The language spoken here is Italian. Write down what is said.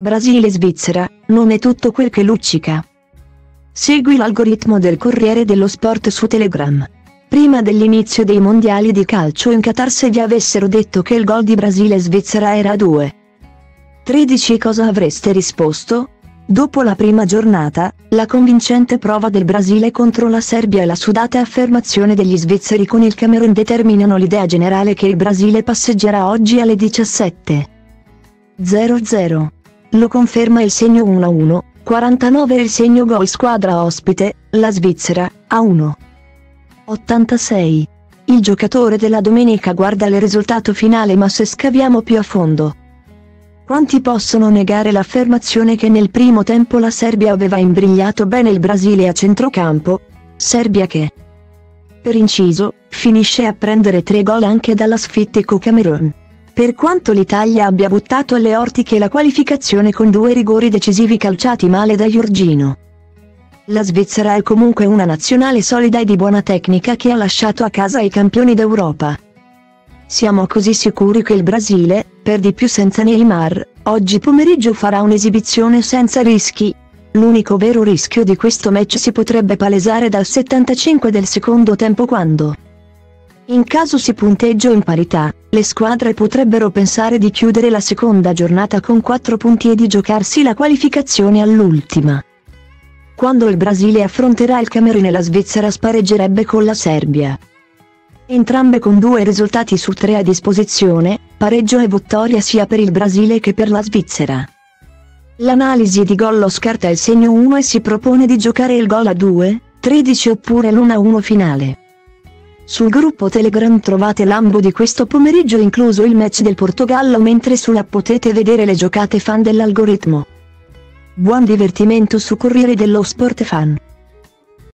Brasile-Svizzera, non è tutto quel che luccica. Segui l'algoritmo del Corriere dello Sport su Telegram. Prima dell'inizio dei mondiali di calcio in Qatar se vi avessero detto che il gol di Brasile-Svizzera era a 2. 13 cosa avreste risposto? Dopo la prima giornata, la convincente prova del Brasile contro la Serbia e la sudata affermazione degli svizzeri con il Camerun determinano l'idea generale che il Brasile passeggerà oggi alle 17.00. Lo conferma il segno 1-1, 49 il segno gol squadra ospite, la Svizzera, a 1. 86. Il giocatore della domenica guarda il risultato finale ma se scaviamo più a fondo. Quanti possono negare l'affermazione che nel primo tempo la Serbia aveva imbrigliato bene il Brasile a centrocampo? Serbia che, per inciso, finisce a prendere tre gol anche dalla sfittico Camerun. Per quanto l'Italia abbia buttato alle ortiche la qualificazione con due rigori decisivi calciati male da Giorgino. La Svizzera è comunque una nazionale solida e di buona tecnica che ha lasciato a casa i campioni d'Europa. Siamo così sicuri che il Brasile, per di più senza Neymar, oggi pomeriggio farà un'esibizione senza rischi. L'unico vero rischio di questo match si potrebbe palesare dal 75 del secondo tempo quando in caso si punteggio in parità, le squadre potrebbero pensare di chiudere la seconda giornata con 4 punti e di giocarsi la qualificazione all'ultima. Quando il Brasile affronterà il Camerun e la Svizzera spareggerebbe con la Serbia. Entrambe con due risultati su tre a disposizione, pareggio e vittoria sia per il Brasile che per la Svizzera. L'analisi di gol lo scarta il segno 1 e si propone di giocare il gol a 2, 13 oppure l'1-1 finale. Sul gruppo Telegram trovate l'ambo di questo pomeriggio incluso il match del Portogallo mentre sulla potete vedere le giocate fan dell'algoritmo. Buon divertimento su Corriere dello Sport Fan.